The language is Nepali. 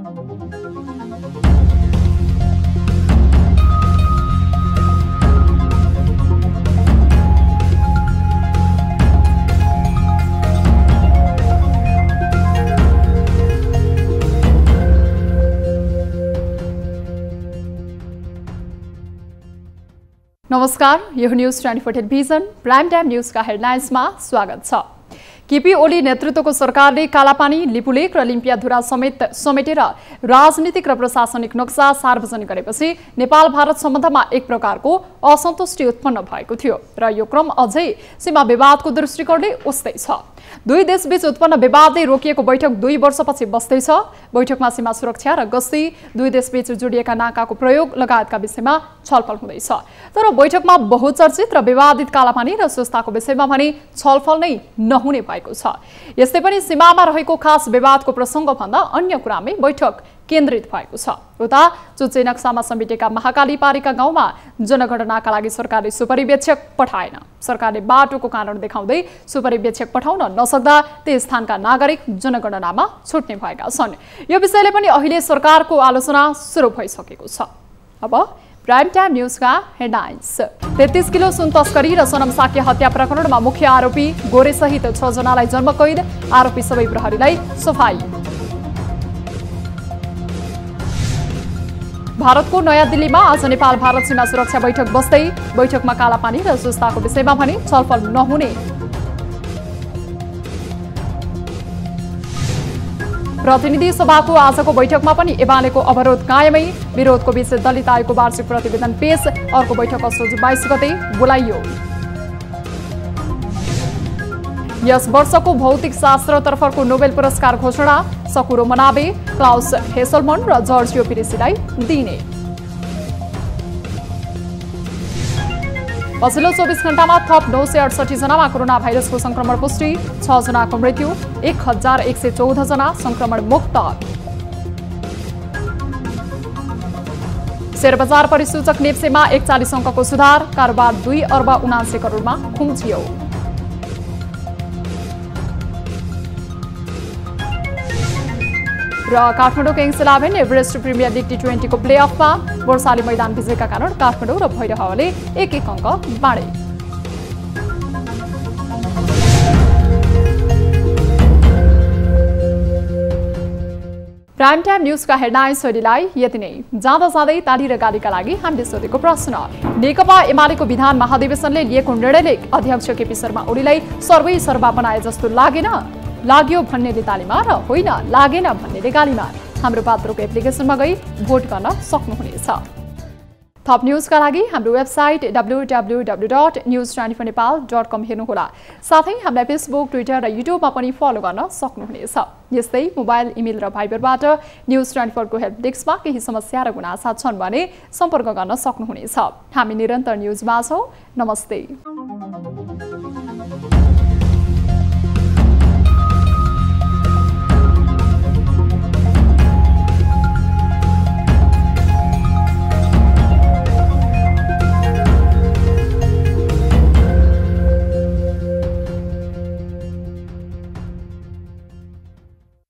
नमस्कार यो news twenty four television prime time न्युजका हेडलाइन्समा स्वागत छ। केपी ओली नेतृत्वको सरकारले कालापानी लिपुलेक र लिम्पियाधुरा समेत समेटेर राजनीतिक र प्रशासनिक नक्सा सार्वजनिक गरेपछि नेपाल भारत सम्बन्धमा एक प्रकारको असन्तुष्टि उत्पन्न भएको थियो र यो क्रम अझै सीमा विवादको दृष्टिकोणले उस्तै छ दुई देशबीच उत्पन्न विवादले रोकिएको बैठक दुई वर्षपछि बस्दैछ। बैठकमा सीमा सुरक्षा र गस्ती दुई देशबीच जोडिएका नाकाको प्रयोग लगायतका विषयमा छलफल हुँदैछ। तर बैठकमा बहुचर्चित र विवादित कालापानी र सुस्ताको विषयमा भने छलफल नै नहुने भएको छ। यस्तै पनि सीमामा रहेको खास विवादको प्रसङ्गभन्दा अन्य कुरामै बैठक केन्द्रित भएको छ। उता चुच्चे नक्सामा समेटेका महाकाली पारीका गाउँमा जनगणनाका लागि सरकारले सुपरिवेक्षक पठाएन। सरकारले बाटोको कारण देखाउँदै सुपरिवेक्षक पठाउन नसक्दा ती स्थानका नागरिक जनगणनामा छुट्ने भएका छन्। यो विषयले पनि अहिले सरकारको आलोचना सुरु भइसकेको छ। अब प्राइम टाइम न्युजका हेडलाइन्स। तेत्तिस किलो सुन तस्करी र सनम साक्य हत्या प्रकरणमा मुख्य आरोपी गोरेसहित छजनालाई जन्मकैद आरोपी सबै प्रहरीलाई सफाई। भारतको नयाँ दिल्लीमा आज नेपाल भारत सीमा सुरक्षा बैठक बस्दै बैठकमा कालापानी र सुस्ताको विषयमा भने छलफल नहुने। प्रतिनिधि सभाको आजको बैठकमा पनि एमालेको अवरोध कायमै। विरोधको बीच दलित आयोगको वार्षिक प्रतिवेदन पेश। अर्को बैठक असोज बाइस गते बोलाइयो। यस वर्षको भौतिक शास्त्रतर्फको नोबेल पुरस्कार घोषणा सकुरो मनावे क्लाउस हेसलमन र जर्ज योपिरेसीलाई दिइने। पछिल्लो चौबिस घण्टामा थप नौ सय अडसठी जनामा कोरोना भाइरसको संक्रमण पुष्टि छ जनाको मृत्यु एक हजार एक सय चौध जना संक्रमण मुक्त। शेयर बजार परिसूचक नेप्सेमा एकचालिस अङ्कको सुधार कारोबार दुई अर्ब उनासे करोडमा खुम्चियो। र Kathmandu kings eleven Everest premier league T ट्वेन्टीको play अफमा वर्षाली मैदान विजयका कारण काठमाडौँ र भैरहले एक एक अङ्क बाँडे। प्राइम टाइम न्युजका हेडलाइन्स शैलीलाई यति नै। जाँदा जाँदै ताली र गालीका लागि हामीले सोधेको प्रश्न। नेकपा एमालेको विधान महाधिवेशनले लिएको निर्णयले अध्यक्ष केपी शर्मा ओलीलाई सर्वै सर्वा बनाए जस्तो लागेन। लाग्यो भन्नेले तालीमा र होइन लागेन भन्नेले गालीमा हाम्रो पात्रोको एप्लिकेसनमा गई भोट गर्न सक्नुहुनेछ। थप न्युजका लागि हाम्रो website W W W dot news twenty Nepal dot com हेर्नुहोला। साथै हामीलाई फेसबुक ट्विटर र युट्युबमा पनि फलो गर्न सक्नुहुनेछ। यस्तै मोबाइल इमेल र भाइबरबाट न्युज ट्वेन्टी फोरको हेल्प डेस्कमा केही समस्या र गुनासा छन् भने सम्पर्क गर्न सक्नुहुनेछ। हामी निरन्तर न्युजमा छौँ। नमस्ते।